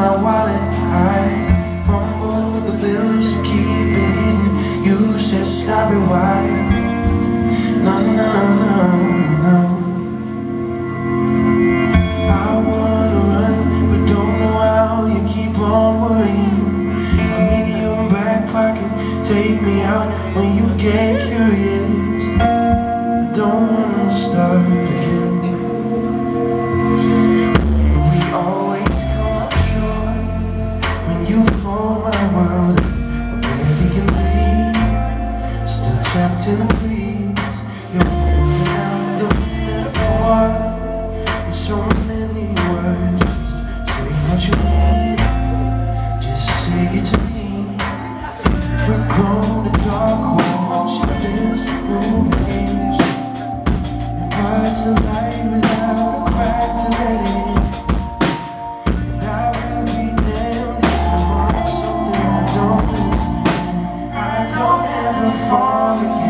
my wallet. I fumbled the bills and keep it hidden You said stop it, why? No, no, no, no. I wanna run, but don't know how You keep on worrying. A medium back pocket Take me out when you get curious. I don't wanna start trapped in a place You're moving out the metaphor. With so many words. Say what you want. the fall again.